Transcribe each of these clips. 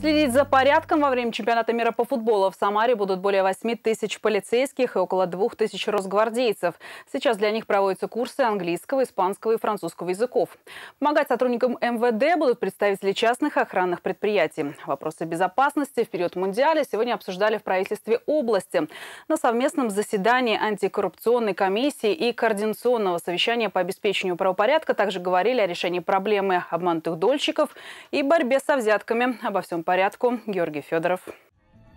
Следить за порядком во время чемпионата мира по футболу в Самаре будут более 8 тысяч полицейских и около 2 тысяч росгвардейцев. Сейчас для них проводятся курсы английского, испанского и французского языков. Помогать сотрудникам МВД будут представители частных охранных предприятий. Вопросы безопасности в период Мундиаля сегодня обсуждали в правительстве области. На совместном заседании антикоррупционной комиссии и координационного совещания по обеспечению правопорядка также говорили о решении проблемы обманутых дольщиков и борьбе со взятками. Обо всем порядку. Георгий Федоров.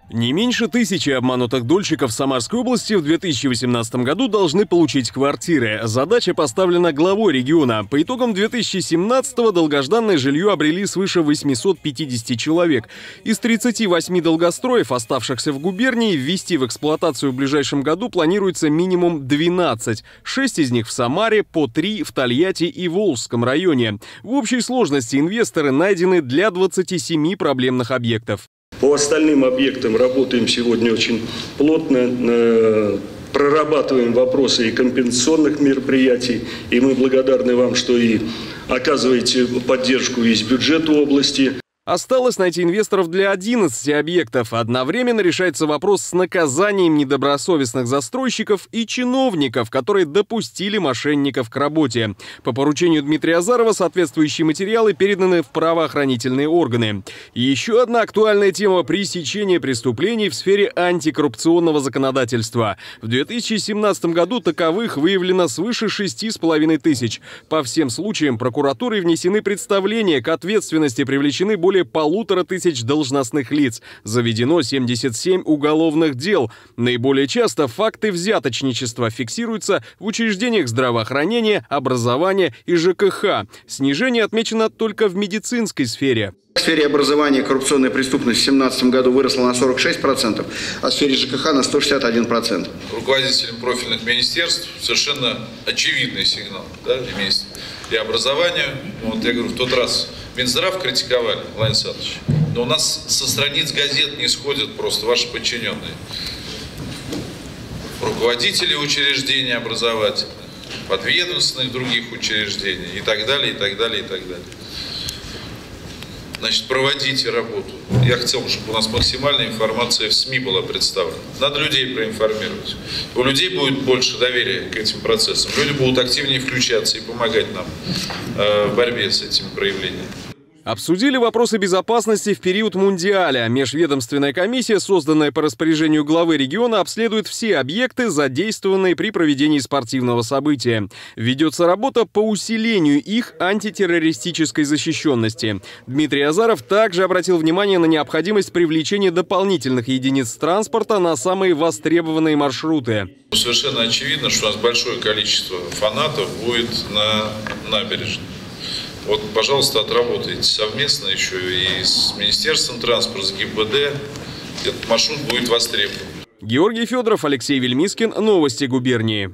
Не меньше тысячи обманутых дольщиков Самарской области в 2018 году должны получить квартиры. Задача поставлена главой региона. По итогам 2017-го долгожданное жилье обрели свыше 850 человек. Из 38 долгостроев, оставшихся в губернии, ввести в эксплуатацию в ближайшем году планируется минимум 12. Шесть из них в Самаре, по три в Тольятти и Волжском районе. В общей сложности инвесторы найдены для 27 проблемных объектов. По остальным объектам работаем сегодня очень плотно, э, прорабатываем вопросы и компенсационных мероприятий. И мы благодарны вам, что и оказываете поддержку из бюджета области. Осталось найти инвесторов для 11 объектов. Одновременно решается вопрос с наказанием недобросовестных застройщиков и чиновников, которые допустили мошенников к работе. По поручению Дмитрия Азарова соответствующие материалы переданы в правоохранительные органы. еще одна актуальная тема – пресечения преступлений в сфере антикоррупционного законодательства. В 2017 году таковых выявлено свыше 6,5 тысяч. По всем случаям прокуратурой внесены представления, к ответственности привлечены более более полутора тысяч должностных лиц. Заведено 77 уголовных дел. Наиболее часто факты взяточничества фиксируются в учреждениях здравоохранения, образования и ЖКХ. Снижение отмечено только в медицинской сфере. В сфере образования коррупционная преступность в 2017 году выросла на 46%, а в сфере ЖКХ на 161%. Руководителям профильных министерств совершенно очевидный сигнал да, и образования. Вот я говорю, в тот раз Минздрав критиковали, Владимир Александрович, но у нас со страниц газет не сходят просто ваши подчиненные. Руководители учреждений образовательных, подведомственных других учреждений и так далее, и так далее, и так далее. Значит, проводите работу. Я хотел, чтобы у нас максимальная информация в СМИ была представлена. Надо людей проинформировать. У людей будет больше доверия к этим процессам. Люди будут активнее включаться и помогать нам э, в борьбе с этими проявлениями. Обсудили вопросы безопасности в период Мундиаля. Межведомственная комиссия, созданная по распоряжению главы региона, обследует все объекты, задействованные при проведении спортивного события. Ведется работа по усилению их антитеррористической защищенности. Дмитрий Азаров также обратил внимание на необходимость привлечения дополнительных единиц транспорта на самые востребованные маршруты. Совершенно очевидно, что у нас большое количество фанатов будет на набережной. Вот, пожалуйста, отработайте совместно еще и с Министерством транспорта, с ГИБДД. Этот маршрут будет востребован. Георгий Федоров, Алексей Вельмискин. Новости губернии.